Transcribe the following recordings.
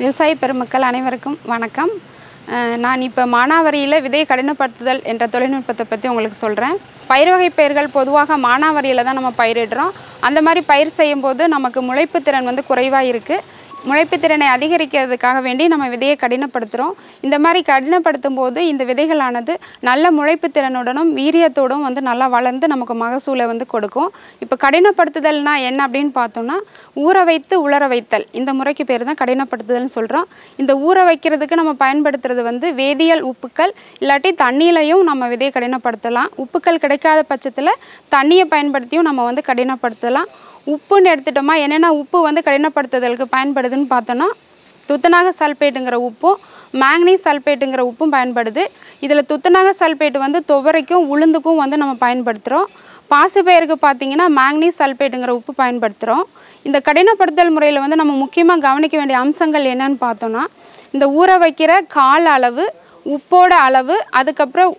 விவசாய பெருமக்கள் அனைவருக்கும் வணக்கம். அஹ் நான் இப்போ மானாவரியில் விதை கடினப்படுத்துதல் என்ற தொழில்நுட்பத்தை பற்றி உங்களுக்கு சொல்கிறேன் பயிர் வகை பயிர்கள் பொதுவாக மானாவரியில் தான் நம்ம பயிரிடுறோம். அந்த மாதிரி பயிர் செய்யும்போது நமக்கு முளைப்பு திறன் வந்து குறைவாக இருக்குது முளைப்பு திறனை அதிகரிக்கிறதுக்காக வேண்டி நம்ம விதையை கடினப்படுத்துகிறோம் இந்த மாதிரி கடினப்படுத்தும் போது இந்த விதைகளானது நல்ல முளைப்பு திறனுடனும் வீரியத்தோடும் வந்து நல்லா வளர்ந்து நமக்கு மகசூலை வந்து கொடுக்கும். இப்போ கடினப்படுத்துதல்னா என்ன அப்படின்னு பார்த்தோம்னா ஊற வைத்து உலர வைத்தல். இந்த முறைக்கு பேர் தான் கடினப்படுத்துதல்னு சொல்கிறோம் இந்த ஊற வைக்கிறதுக்கு நம்ம பயன்படுத்துறது வந்து வேதியியல் உப்புக்கள் இல்லாட்டி தண்ணியிலையும் நம்ம விதையை கடினப்படுத்தலாம். உப்புக்கள் கிடைக்காத பட்சத்தில் தண்ணியை பயன்படுத்தியும் நம்ம வந்து கடினப்படுத்தலாம். உப்புன்னு எடுத்துட்டோமா என்னென்ன உப்பு வந்து கடினப்படுத்துதலுக்கு பயன்படுதுன்னு பார்த்தோன்னா துத்தநாக சல்பேட்டுங்கிற உப்பும் மேங்னீஸ் சல்பேட்டுங்கிற உப்பும் பயன்படுது. இதில் துத்தநாக சல்பேட்டு வந்து துவரைக்கும் உளுந்துக்கும் வந்து நம்ம பயன்படுத்துகிறோம் பாசிப்பயிருக்கு பார்த்திங்கன்னா மேங்னீஸ் சல்பேட்டுங்கிற உப்பு பயன்படுத்துகிறோம் இந்த கடினப்படுத்தல் முறையில் வந்து நம்ம முக்கியமாக கவனிக்க வேண்டிய அம்சங்கள் என்னன்னு பார்த்தோன்னா இந்த ஊற வைக்கிற கால அளவு உப்போட அளவு அதுக்கப்புறம்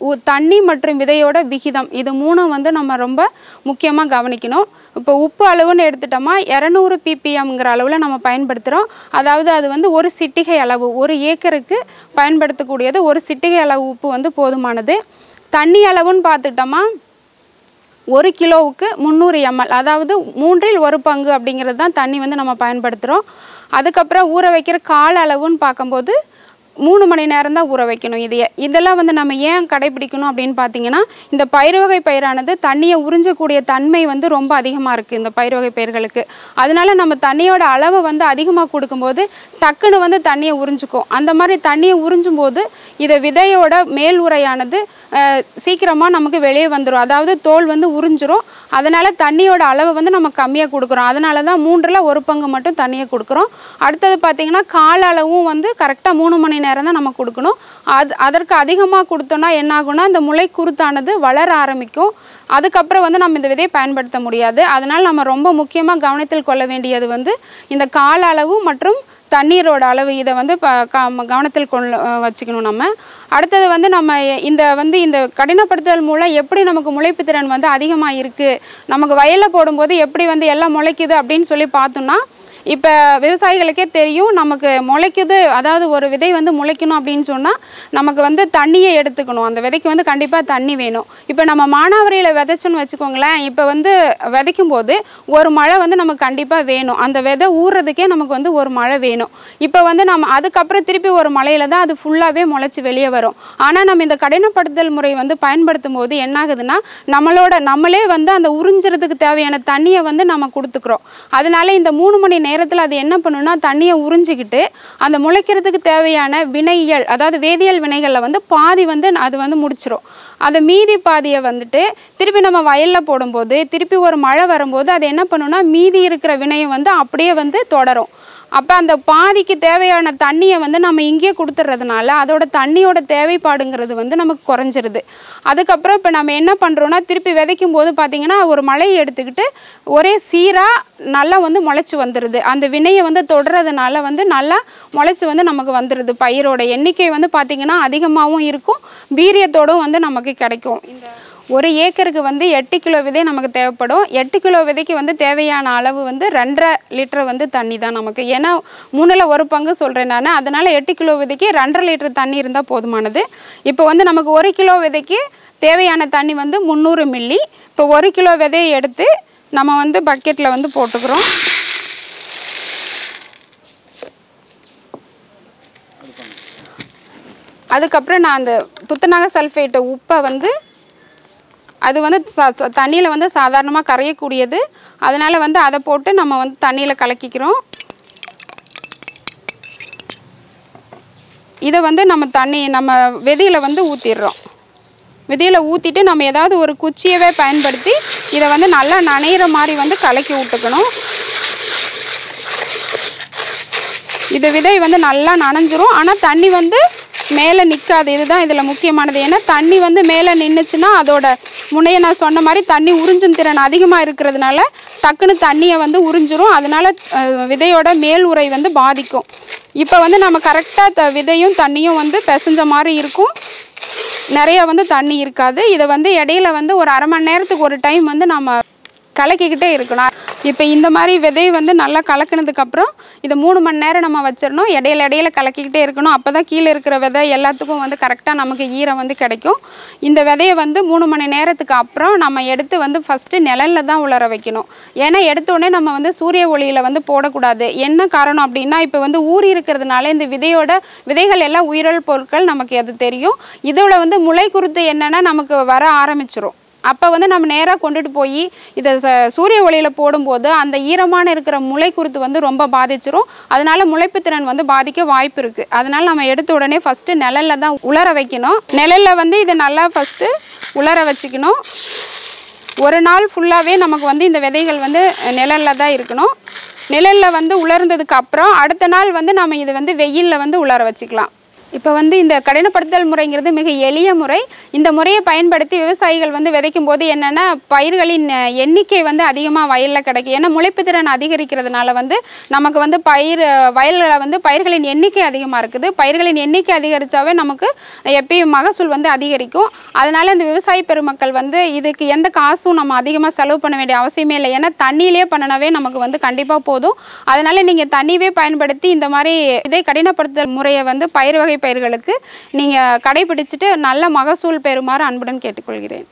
உ- தண்ணி மற்றும் விதையோட விகிதம். இது மூணும் வந்து நம்ம ரொம்ப முக்கியமாக கவனிக்கணும். இப்போ உப்பு அளவுன்னு எடுத்துட்டோமா இரநூறு பிபிஎம்ங்கிற அளவில் நம்ம பயன்படுத்துகிறோம் அதாவது அது வந்து ஒரு சிட்டிகை அளவு ஒரு ஏக்கருக்கு பயன்படுத்தக்கூடியது ஒரு சிட்டிகை அளவு உப்பு வந்து போதுமானது. தண்ணி அளவுன்னு பார்த்துக்கிட்டோமா ஒரு கிலோவுக்கு முந்நூறு எம்எல் அதாவது மூன்றில் ஒரு பங்கு அப்படிங்கிறது தான் தண்ணி வந்து நம்ம பயன்படுத்துகிறோம் அதுக்கப்புறம் ஊற வைக்கிற கால அளவுன்னு பார்க்கும்போது மூணு மணி நேரம் தான் ஊற வைக்கணும். இதையே இதெல்லாம் வந்து நம்ம ஏன் கடைபிடிக்கணும் அப்படின்னு பார்த்தீங்கன்னா இந்த பயிர் வகை பயிரானது தண்ணியை உறிஞ்சக்கூடிய தன்மை வந்து ரொம்ப அதிகமாக இருக்குது இந்த பயிர் வகை பயிர்களுக்கு. அதனால நம்ம தண்ணியோட அளவை வந்து அதிகமாக கொடுக்கும்போது டக்குன்னு வந்து தண்ணியை உறிஞ்சிக்கும். அந்த மாதிரி தண்ணியை உறிஞ்சும் போது இதை விதையோட மேல் உரையானது சீக்கிரமாக நமக்கு வெளியே வந்துடும் அதாவது தோல் வந்து உறிஞ்சிரும். அதனால் தண்ணியோட அளவு வந்து நம்ம கம்மியாக கொடுக்குறோம். அதனால தான் மூன்றில் ஒரு பங்கு மட்டும் தண்ணியை கொடுக்குறோம். அடுத்தது பார்த்திங்கன்னா கால அளவும் வந்து கரெக்டாக மூணு மணி நேரம் தான் நம்ம கொடுக்கணும். அது அதற்கு அதிகமாக கொடுத்தோன்னா என்ன ஆகும்னா இந்த முளை குருத்தானது வளர ஆரம்பிக்கும். அதுக்கப்புறம் வந்து நம்ம இந்த விதையை பயன்படுத்த முடியாது. அதனால் நம்ம ரொம்ப முக்கியமாக கவனத்தில் கொள்ள வேண்டியது வந்து இந்த கால அளவு மற்றும் தண்ணீரோட அளவு இதை வந்து ப கவனத்தில் கொண்டு வச்சுக்கணும் நம்ம. அடுத்தது வந்து நம்ம இந்த வந்து இந்த கடினப்படுத்துதல் மூலம் எப்படி நமக்கு முளைப்பு திறன் வந்து அதிகமாக இருக்குது நமக்கு வயலில் போடும்போது எப்படி வந்து எல்லாம் முளைக்குது அப்படின்னு சொல்லி பார்த்தோம்னா இப்போ விவசாயிகளுக்கே தெரியும் நமக்கு முளைக்குது அதாவது ஒரு விதை வந்து முளைக்கணும் அப்படின்னு சொன்னால் நமக்கு வந்து தண்ணியை எடுத்துக்கணும். அந்த விதைக்கு வந்து கண்டிப்பாக தண்ணி வேணும். இப்போ நம்ம மானாவரியில் விதைச்சோன்னு வச்சுக்கோங்களேன் இப்போ வந்து விதைக்கும் போது ஒரு மழை வந்து நமக்கு கண்டிப்பாக வேணும். அந்த விதை ஊறுறதுக்கே நமக்கு வந்து ஒரு மழை வேணும். இப்போ வந்து நம்ம அதுக்கப்புறம் திருப்பி ஒரு மழையில தான் அது ஃபுல்லாகவே முளைச்சி வெளியே வரும். ஆனால் நம்ம இந்த கடினப்படுத்தல் முறை வந்து பயன்படுத்தும் போது என்ன ஆகுதுன்னா நம்மளோட நம்மளே வந்து அந்த உறிஞ்சுறதுக்கு தேவையான தண்ணியை வந்து நம்ம கொடுத்துக்கிறோம். அதனால இந்த மூணு மணி நேரத்தில் அது என்ன பண்ணுன்னா தண்ணியை உறிஞ்சிக்கிட்டு அந்த முளைக்கிறதுக்கு தேவையான வினையியல் அதாவது வேதியியல் வினைகளில் வந்து பாதி வந்து அது வந்து முடிச்சிடும் அந்த மீதி பாதியை வந்துட்டு திருப்பி நம்ம வயலில் போடும்போது திருப்பி ஒரு மழை வரும்போது அது என்ன பண்ணுன்னா மீதி இருக்கிற வினையை வந்து அப்படியே வந்து தொடரும். அப்போ அந்த பாதிக்கு தேவையான தண்ணியை வந்து நம்ம இங்கேயே கொடுத்துட்றதுனால அதோட தண்ணியோட தேவைப்பாடுங்கிறது வந்து நமக்கு குறைஞ்சிருது. அதுக்கப்புறம் இப்போ நம்ம என்ன பண்ணுறோன்னா திருப்பி விதைக்கும் போது பார்த்திங்கன்னா ஒரு மழையை எடுத்துக்கிட்டு ஒரே சீராக நல்லா வந்து முளைச்சி வந்துடுது அந்த வினையை வந்து தொடுறதுனால வந்து நல்லா முளைச்சி வந்து நமக்கு வந்துடுது பயிரோட எண்ணிக்கை வந்து பார்த்திங்கன்னா அதிகமாகவும் இருக்கும். வீரியத்தோடும் வந்து நமக்கு கிடைக்கும். இந்த ஒரு ஏக்கருக்கு வந்து எட்டு கிலோ விதை நமக்கு தேவைப்படும். எட்டு கிலோ விதைக்கு வந்து தேவையான அளவு வந்து ரெண்டரை லிட்டர் வந்து தண்ணி தான் நமக்கு. ஏன்னா மூணில் ஒரு பங்கு சொல்கிறேன் நான். அதனால் எட்டு கிலோ விதைக்கு ரெண்டரை லிட்டர் தண்ணி இருந்தால் போதுமானது. இப்போ வந்து நமக்கு ஒரு கிலோ விதைக்கு தேவையான தண்ணி வந்து முந்நூறு மில்லி. இப்போ ஒரு கிலோ விதையை எடுத்து நம்ம வந்து பக்கெட்டில் வந்து போட்டுக்கிறோம். அதுக்கப்புறம் நான் அந்த துத்தநாக சல்ஃபேட்டை உப்பை வந்து அது வந்து ச தண்ணியில் வந்து சாதாரணமாக கரையக்கூடியது. அதனால் வந்து அதை போட்டு நம்ம வந்து தண்ணியில் கலக்கிக்கிறோம். இதை வந்து நம்ம தண்ணி நம்ம விதையில் வந்து ஊற்றிடுறோம் விதையில் ஊற்றிட்டு நம்ம ஏதாவது ஒரு குச்சியவே பயன்படுத்தி இதை வந்து நல்லா நனையிற மாதிரி வந்து கலக்கி விட்டுக்கணும். இது விதை வந்து நல்லா நனைஞ்சிரும். ஆனால் தண்ணி வந்து மேலே நிற்காது இதுதான் இதில் முக்கியமானது. ஏன்னா தண்ணி வந்து மேலே நின்றுச்சுன்னா அதோட முனையை நான் சொன்ன மாதிரி தண்ணி உறிஞ்சும் திறன் அதிகமாக இருக்கிறதுனால டக்குன்னு தண்ணியை வந்து உறிஞ்சிரும். அதனால விதையோட மேல் உரை வந்து பாதிக்கும். இப்போ வந்து நம்ம கரெக்டாக த விதையும் தண்ணியும் வந்து பிசைஞ்ச மாதிரி இருக்கும். நிறைய வந்து தண்ணி இருக்காது. இதை வந்து இடையில வந்து ஒரு அரை மணி நேரத்துக்கு ஒரு டைம் வந்து நம்ம கலக்கிக்கிட்டே இருக்கணும். இப்போ இந்த மாதிரி விதை வந்து நல்லா கலக்கினதுக்கப்புறம் இதை மூணு மணி நேரம் நம்ம வச்சிடணும். இடையில இடையில கலக்கிக்கிட்டே இருக்கணும். அப்போ தான் கீழே இருக்கிற விதை எல்லாத்துக்கும் வந்து கரெக்டாக நமக்கு ஈரம் வந்து கிடைக்கும். இந்த விதையை வந்து மூணு மணி நேரத்துக்கு அப்புறம் நம்ம எடுத்து வந்து ஃபஸ்ட்டு நிழலில் தான் உலர வைக்கணும். ஏன்னா எடுத்தோடனே நம்ம வந்து சூரிய ஒளியில் வந்து போடக்கூடாது. என்ன காரணம் அப்படின்னா இப்போ வந்து ஊறி இருக்கிறதுனால இந்த விதையோட விதைகள் எல்லாம் உயிரல் பொருட்கள் நமக்கு அது தெரியும். இதோட வந்து முளை குருத்து என்னென்னா நமக்கு வர ஆரம்பிச்சிரும். அப்போ வந்து நம்ம நேராக கொண்டுட்டு போய் இதை ச சூரிய ஒளியில் போடும்போது அந்த ஈரமான இருக்கிற முளை குருத்து வந்து ரொம்ப பாதிச்சிரும். அதனால முளைப்பு திறன் வந்து பாதிக்க வாய்ப்பு இருக்குது அதனால நம்ம எடுத்த உடனே ஃபஸ்ட்டு நிழலில் தான் உலர வைக்கணும். நிழலில் வந்து இதை நல்லா ஃபஸ்ட்டு உலர வச்சுக்கணும். ஒரு நாள் ஃபுல்லாகவே நமக்கு வந்து இந்த விதைகள் வந்து நிழலில் தான் இருக்கணும். நிழலில் வந்து உலர்ந்ததுக்கு அப்புறம் அடுத்த நாள் வந்து நம்ம இதை வந்து வெயிலில் வந்து உலர வச்சுக்கலாம். இப்போ வந்து இந்த கடினப்படுத்தல் முறைங்கிறது மிக எளிய முறை. இந்த முறையை பயன்படுத்தி விவசாயிகள் வந்து விதைக்கும் போது என்னென்னா பயிர்களின் எண்ணிக்கை வந்து அதிகமாக வயலில் கிடைக்கும் ஏன்னா முளைப்பு திறன் அதிகரிக்கிறதுனால வந்து நமக்கு வந்து பயிர் வயல்களை வந்து பயிர்களின் எண்ணிக்கை அதிகமாக இருக்குது. பயிர்களின் எண்ணிக்கை அதிகரித்தாவே நமக்கு எப்பயும் மகசூல் வந்து அதிகரிக்கும். அதனால் இந்த விவசாய பெருமக்கள் வந்து இதுக்கு எந்த காசும் நம்ம அதிகமாக செலவு பண்ண வேண்டிய அவசியமே இல்லை. ஏன்னா தண்ணியிலே பண்ணினாவே நமக்கு வந்து கண்டிப்பாக போதும். அதனால் நீங்கள் தண்ணியவே பயன்படுத்தி இந்த மாதிரி இதை கடினப்படுத்தல் முறையை வந்து பயிர் வகை பயிர்களுக்கு நீங்கள் கடைபிடிச்சிட்டு நல்ல மகசூல் பெறுமாறு அன்புடன் கேட்டுக்கொள்கிறேன்.